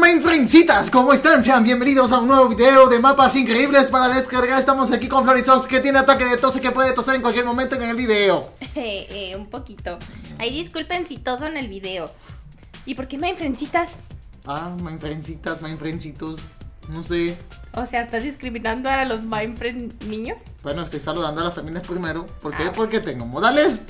Mindfriendcitas? ¿Cómo están? Sean bienvenidos a un nuevo video de mapas increíbles para descargar. Estamos aquí con Florisox, que tiene ataque de tos y que puede toser en cualquier momento en el video. Eh, eh, un poquito. Ahí disculpen si toso en el video. ¿Y por qué Mindfriendcitas? Ah, Mindfriendcitas, Mindfriendcitos. No sé. O sea, ¿estás discriminando a los Mindfriend niños? Bueno, estoy saludando a las féminas primero. ¿Por qué? Ah. Porque tengo modales.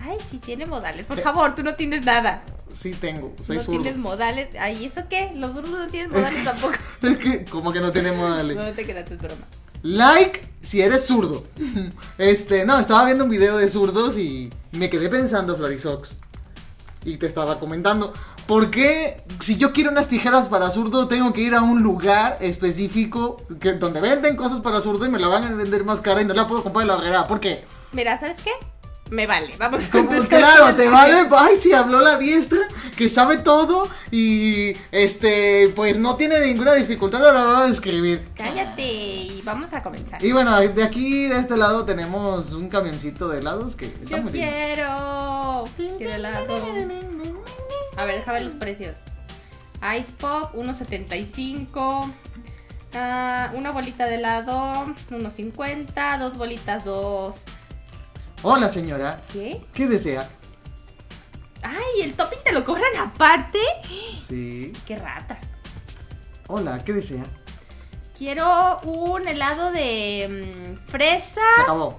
Ay, sí tiene modales. Por Eh. favor, tú no tienes nada. Sí, tengo. Soy no zurdo. tienes modales. Ay, ¿eso qué? Los zurdos no tienen modales tampoco. Es que, como que no tiene modales. No te quedas, es broma. Like si eres zurdo. Este, no, estaba viendo un video de zurdos y me quedé pensando, Florisox. Y te estaba comentando. ¿Por qué si yo quiero unas tijeras para zurdo tengo que ir a un lugar específico que, donde venden cosas para zurdo y me la van a vender más cara y no la puedo comprar en la horrera? ¿Por qué? Mira, ¿sabes qué? Me vale. Vamos a Como, claro, te vale. Ay, sí, habló la diestra, que sabe todo y este, pues no tiene ninguna dificultad a la hora de escribir. Cállate y vamos a comenzar. Y bueno, de aquí, de este lado, tenemos un camioncito de helados que está Yo muy lindo. quiero. Quiero helado. A ver, déjame ver los precios. Ice Pop, 1.75. Ah, una bolita de helado, 1.50. Dos bolitas, dos. Hola, señora. ¿Qué? ¿Qué desea? Ay, el topping te lo cobran aparte. Sí. Qué ratas. Hola, ¿qué desea? Quiero un helado de mm, fresa. Se acabó.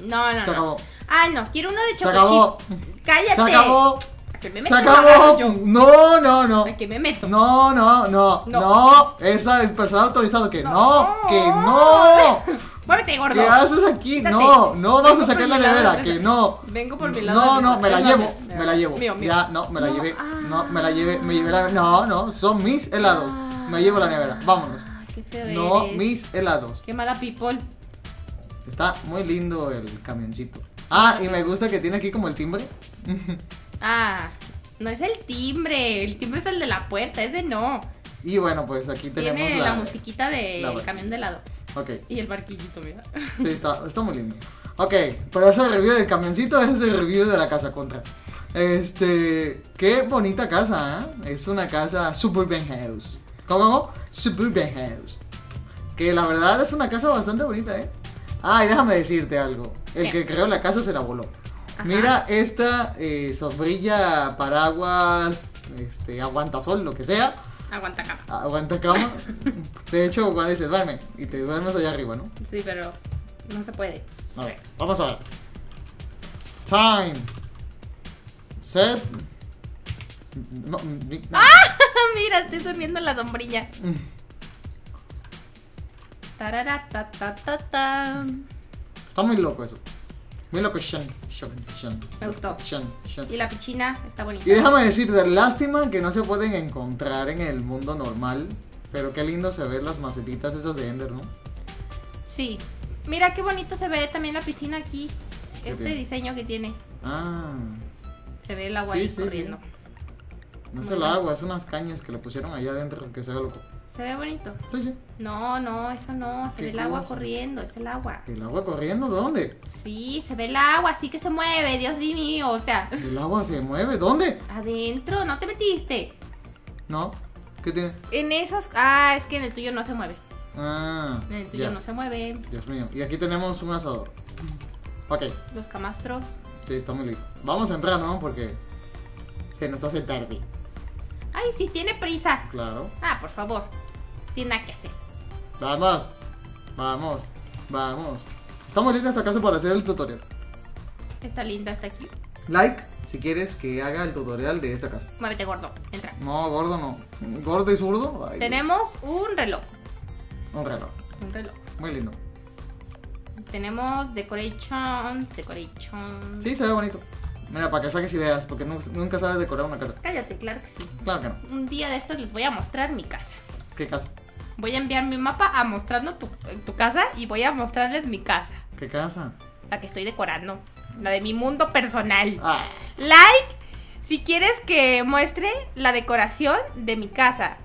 No, no, Se no. acabó. Ah, no, quiero uno de Se acabó. Cállate. Se acabó. ¿A qué me Se meto? acabó. Yo. No, no, no. ¿A qué me meto? No, no, no, No. no. Esa es personal autorizado que no, No. que no. Muévete, gordo. ¿Qué haces aquí? Quítate. No, no vas a sacar la nevera, que no. Vengo por mi lado. No, de no, me la llevo, me la llevo. Mío, mío. Ya, no, me la No, llevé. ah. No, me la llevé, me llevé la No, no, son mis helados. Me llevo la nevera. Vámonos. Ah, qué feo No, eres. mis helados. Qué mala people. Está muy lindo el camioncito. Ah, y me gusta que tiene aquí como el timbre. Ah, no es el timbre. El timbre es el de la puerta. Ese no. Y bueno, pues aquí tenemos Tiene la... la, musiquita del la- camión de helado. Ok, Y el barquillito, mira. sí, está, está muy lindo. Ok, pero ese review del camioncito ese es el review de la casa contra. Este, qué bonita casa, ¿eh? Es una casa suburban house. ¿Cómo, cómo? Suburban house. Que la verdad es una casa bastante bonita, ¿eh? Ah, y déjame decirte algo. El ¿Qué? que creó la casa se la voló. Ajá. Mira esta eh, sombrilla, paraguas, este, aguantasol, lo que sea. Aguanta cama. Aguanta cama. De hecho, cuando dices duerme y te duermes allá arriba, ¿no? Sí, pero no se puede. A ver, vamos a ver. Time. Set. No, no. mira, estoy durmiendo en la sombrilla. Mm. Tararatatata. Está muy loco eso. Muy loco, Shan. Shan, Shan. Me gustó. Shan, Shan. Y la piscina está bonita. Y déjame decirte, lástima que no se pueden encontrar en el mundo normal. Pero qué lindo se ven las macetitas esas de Ender, ¿no? Sí. Mira qué bonito se ve también la piscina aquí. ¿Qué Este tiene? diseño que tiene. Ah. Se ve el agua Sí, ahí sí, sí. corriendo. No es el bien. agua, es unas cañas que le pusieron allá adentro que se ve loco. Se ve bonito. Sí, sí. No, no, eso no. Se ¿Qué ve el agua cosa? corriendo, es el agua. ¿El agua corriendo? ¿Dónde? Sí, se ve el agua, sí que se mueve, Dios mío. O sea, ¿El agua se mueve? ¿Dónde? adentro, no te metiste. ¿No? ¿Qué tiene? En esos. Ah, es que en el tuyo no se mueve. Ah, En el tuyo ya. no se mueve. Dios mío. Y aquí tenemos un asador. Ok, Los camastros. sí, está muy lindo. Vamos a entrar, ¿no? Porque se nos hace tarde. Ay, sí, tiene prisa. Claro. Ah, por favor. Tiene nada que hacer. Vamos, vamos, vamos. Está muy linda esta casa para hacer el tutorial. Está linda, está aquí. Like si quieres que haga el tutorial de esta casa. Muévete, gordo. Entra. No, gordo no. Gordo y zurdo. ay, Tenemos un reloj. Un reloj. Un reloj. Muy lindo. Tenemos decorations, decorations. Sí, se ve bonito. Mira, para que saques ideas, porque nu- nunca sabes decorar una casa. Cállate, claro que sí. Claro que no. Un día de estos les voy a mostrar mi casa. ¿Qué casa? Voy a enviar mi mapa a mostrando tu, tu casa y voy a mostrarles mi casa. ¿Qué casa? La que estoy decorando. La de mi mundo personal. Ah, Like si quieres que muestre la decoración de mi casa.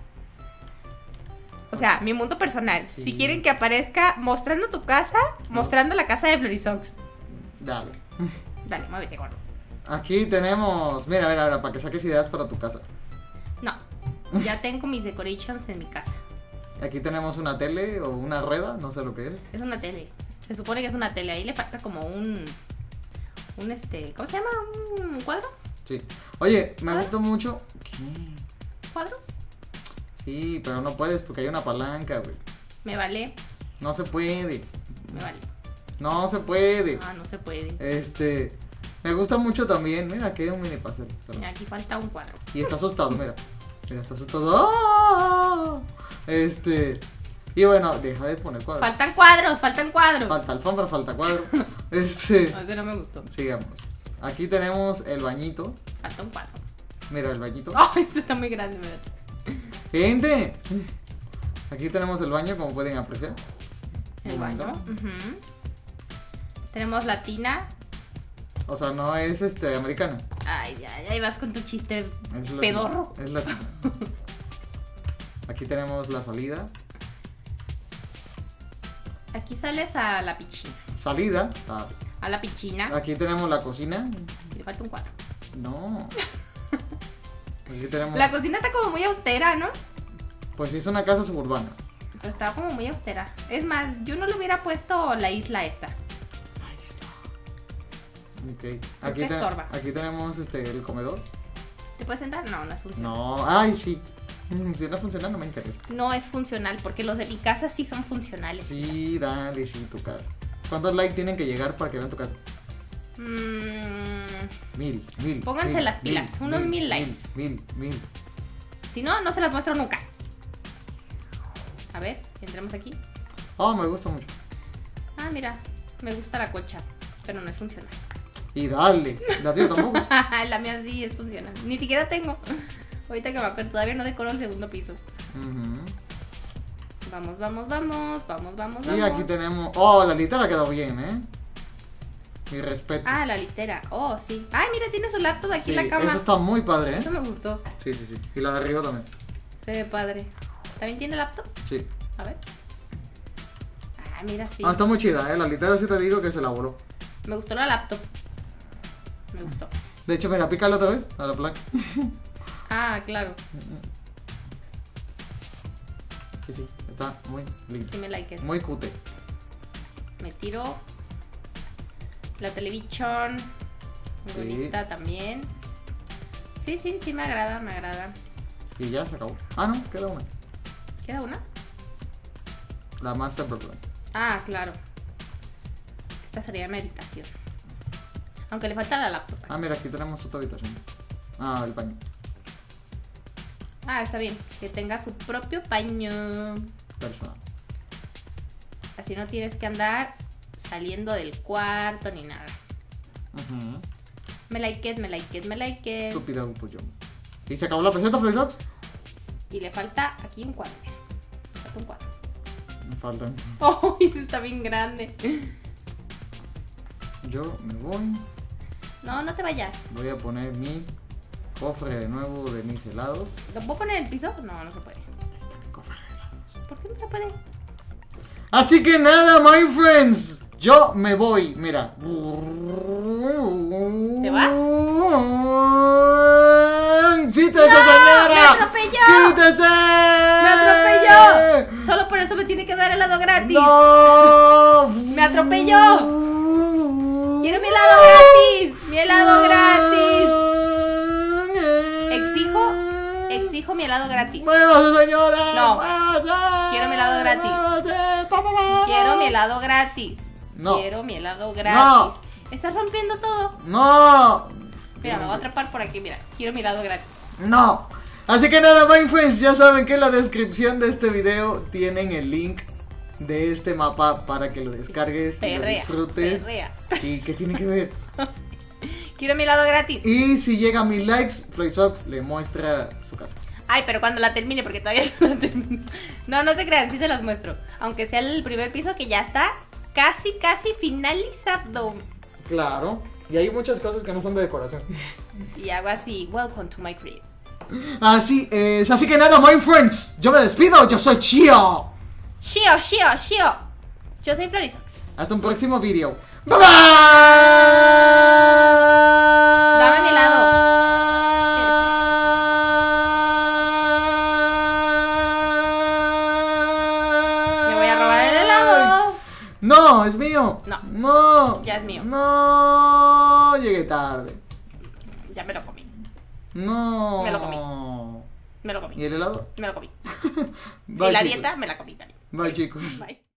O sea, mi mundo personal. Sí. Si quieren que aparezca mostrando tu casa, mostrando la casa de Florisox. dale. Dale, muévete, gordo. Aquí tenemos. Mira, mira, mira, para que saques ideas para tu casa. Ya tengo mis decorations en mi casa. Aquí tenemos una tele o una rueda, no sé lo que es. Es una tele. Se supone que es una tele. Ahí le falta como un. Un este. ¿Cómo se llama? ¿Un cuadro? Sí. Oye, me ¿Ah? gustó mucho. ¿Qué? ¿Cuadro? Sí, pero no puedes porque hay una palanca, güey. Me vale. No se puede. Me vale. No se puede. Ah, no se puede. Este. Me gusta mucho también. Mira, que hay un mini pastel. perdón. Aquí falta un cuadro. Y está asustado, mira. Mira, está asustado. ¡Ah! Este. Y bueno, deja de poner cuadros. Faltan cuadros, faltan cuadros. Falta alfombra, falta cuadro. Este. No, ese no me gustó. Sigamos. Aquí tenemos el bañito. Falta un cuadro. Mira el bañito. Ay, este está muy grande, mira. Gente. Aquí tenemos el baño, como pueden apreciar. El Un baño. Tenemos la tina. O sea, no es este americano. Ay, ya, ya ahí vas con tu chiste Es pedorro. Es latino. Aquí tenemos la salida. Aquí sales a la piscina. Salida. Ah, A la piscina. Aquí tenemos la cocina. Le falta un cuadro. No. Aquí tenemos. La cocina está como muy austera, ¿no? Pues es una casa suburbana. Pero está como muy austera. Es más, yo no le hubiera puesto la isla esta. Ok. ¿Por Aquí, qué te- estorba? aquí tenemos este el comedor. ¿Te puedes sentar? No, no es funcional. No. Ay, sí. No funciona, no me interesa. No es funcional, porque los de mi casa sí son funcionales. Sí, dale, sí, tu casa. ¿Cuántos likes tienen que llegar para que vean tu casa? Mm, Mil, mil. Pónganse mil, las pilas, unos mil likes. Mil, mil. si no, no se las muestro nunca. A ver, entremos aquí. Oh, me gusta mucho. Ah, mira, me gusta la cocha, pero no es funcional. Y dale. La tuya tampoco. la mía sí es funcional. Ni siquiera tengo. Ahorita que me acuerdo, todavía no decoro el segundo piso. Ujú. Vamos, vamos, vamos, vamos, vamos, Y vamos. aquí tenemos. Oh, la litera quedó bien, ¿eh? Mi respeto. Ah, la litera. Oh, sí. Ay, mira, tiene su laptop aquí en la cama. Eso está muy padre, ¿eh? Eso me gustó. Sí, sí, sí. Y la de arriba también. Se ve padre. ¿También tiene laptop? Sí. A ver. Ah, mira, sí. Ah, está muy chida, ¿eh? La litera sí te digo que se la voló. Me gustó la laptop. Me gustó. De hecho, mira, pícala otra vez a la placa. Ah, claro. Sí, sí. Está muy linda. Sí me like. Muy cute. Me tiro la televisión. Muy Sí. bonita también. Sí, sí, sí me agrada, me agrada. Y ya se acabó. Ah, no, queda una. ¿Queda una? La Master Bedroom. Ah, claro. Esta sería mi habitación. Aunque le falta la laptop. Ah, mira, aquí tenemos otra habitación. Ah, el baño. Ah, está bien. Que tenga su propio baño. Personal. Así no tienes que andar saliendo del cuarto ni nada. Ujú. Me like it, me like it, me like it. Estúpida Puyón. ¿Y se acabó la peseta, Felizox? Y le falta aquí un cuadro. falta un cuadro. Me faltan. ¡Oh! Ese está bien grande. Yo me voy. No, no te vayas. Voy a poner mi cofre de nuevo de mis helados. ¿Lo puedo poner en el piso? No, no se puede. Ahí está mi cofre de helados. ¿Por qué no se puede? Así que nada, my friends. Yo me voy, mira. ¿Te vas? ¡Quítese, ¡No! señora! ¡Me atropelló! ¡Quítese! ¡Me atropelló! Solo por eso me tiene que dar helado gratis. ¡No! ¡Me atropelló! ¡Quiero mi helado gratis! ¡Mi helado gratis! Exijo, exijo mi helado gratis. ¡Muévase, señora! No. Quiero mi helado gratis. Quiero mi helado gratis. No. Quiero mi helado gratis. No. Estás rompiendo todo. ¡No! Mira, me voy a atrapar por aquí, mira. Quiero mi helado gratis. No. Así que nada, my friends, ya saben que en la descripción de este video tienen el link de este mapa para que lo descargues y lo Perrea. disfrutes. Perrea. ¿Y qué tiene que ver? Quiero mi helado gratis. Y si llega a mil likes, Sox le muestra su casa. Ay, pero cuando la termine, porque todavía no la termino. No, no se crean, sí se los muestro. Aunque sea el primer piso que ya está casi, casi finalizado. Claro. Y hay muchas cosas que no son de decoración. Y hago así, welcome to my crib. Así es. Así que nada, my friends. Yo me despido. Yo soy Chio. Shio, Shio, Shio. Yo soy Florisox. Hasta un próximo video. Bye bye. Dame mi helado. No, es mío. No. No. Ya es mío. No. Llegué tarde. Ya me lo comí. No. Me lo comí. Me lo comí. ¿Y el helado? Me lo comí. y la dieta me la comí también. Bye, chicos. Bye.